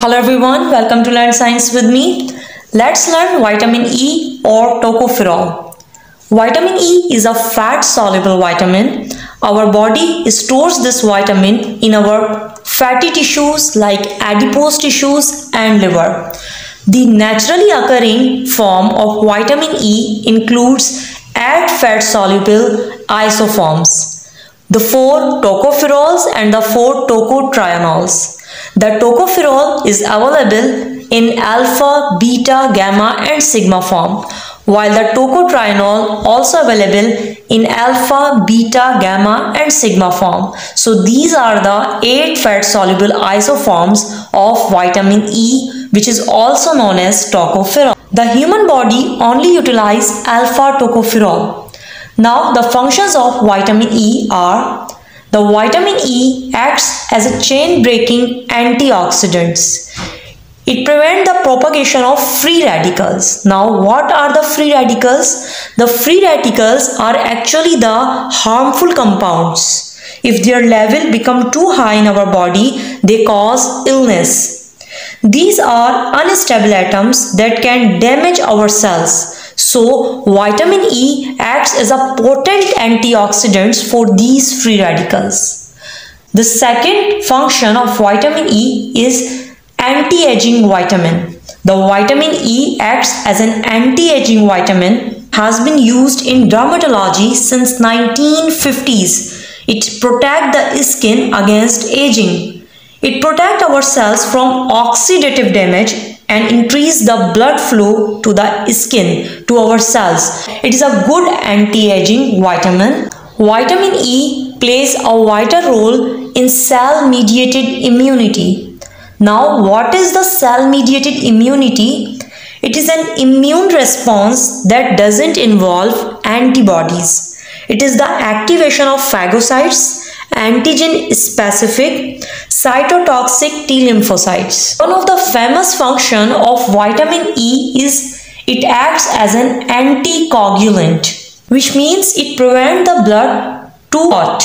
Hello everyone, welcome to Learn Science with me. Let's learn vitamin E or tocopherol. Vitamin E is a fat soluble vitamin. Our body stores this vitamin in our fatty tissues like adipose tissues and liver. The naturally occurring form of vitamin E includes 8 fat soluble isoforms, the 4 tocopherols and the 4 tocotrienols. The tocopherol is available in alpha, beta, gamma and sigma form while the tocotrienol also available in alpha, beta, gamma and sigma form. So these are the 8 fat soluble isoforms of vitamin E which is also known as tocopherol. The human body only utilize alpha tocopherol. Now the functions of vitamin E are the vitamin E acts as a chain breaking antioxidant. It prevents the propagation of free radicals. Now what are the free radicals? The free radicals are actually the harmful compounds. If their level become too high in our body, they cause illness. These are unstable atoms that can damage our cells. So vitamin E acts as a potent antioxidant for these free radicals. The second function of vitamin E is anti-aging vitamin. The vitamin E acts as an anti-aging vitamin has been used in dermatology since 1950s. It protects the skin against aging. It protects our cells from oxidative damage and increase the blood flow to the skin to our cells. It is a good anti-aging vitamin. Vitamin E plays a vital role in cell mediated immunity. Now what is the cell mediated immunity? It is an immune response that doesn't involve antibodies. It is the activation of phagocytes antigen specific cytotoxic T lymphocytes. One of the famous function of vitamin E is it acts as an anticoagulant which means it prevents the blood to clot.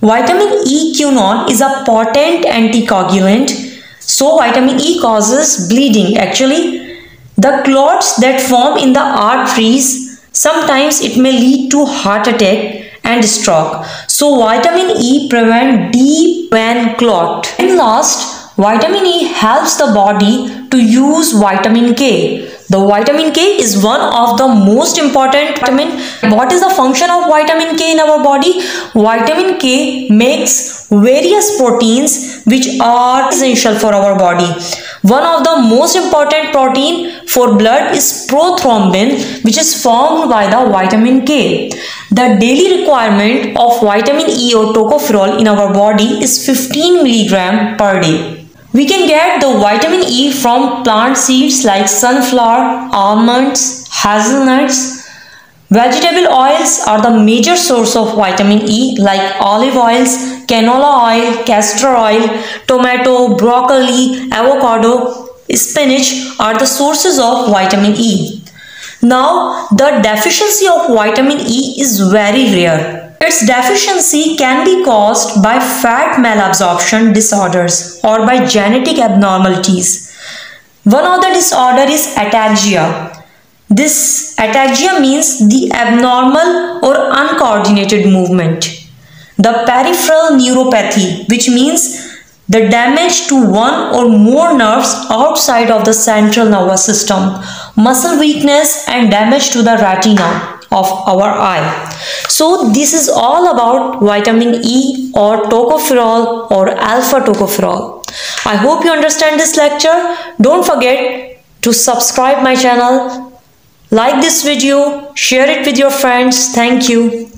Vitamin E quinone is a potent anticoagulant so vitamin E causes bleeding actually the clots that form in the arteries sometimes it may lead to heart attack and stroke. So vitamin E prevent deep vein clot. And last, vitamin E helps the body to use vitamin K. The vitamin K is one of the most important vitamin. What is the function of vitamin K in our body? Vitamin K makes various proteins which are essential for our body. One of the most important protein for blood is prothrombin which is formed by the vitamin K. The daily requirement of vitamin E or tocopherol in our body is 15 mg per day. We can get the vitamin E from plant seeds like sunflower, almonds, hazelnuts. Vegetable oils are the major source of vitamin E like olive oils, canola oil, castor oil, tomato, broccoli, avocado, spinach are the sources of vitamin E. Now, the deficiency of vitamin E is very rare. Its deficiency can be caused by fat malabsorption disorders or by genetic abnormalities. One of the disorder is ataxia. This ataxia means the abnormal or uncoordinated movement. The peripheral neuropathy which means the damage to one or more nerves outside of the central nervous system, muscle weakness and damage to the retina of our eye. So this is all about vitamin E or tocopherol or alpha tocopherol. I hope you understand this lecture. Don't forget to subscribe my channel, like this video, share it with your friends. Thank you.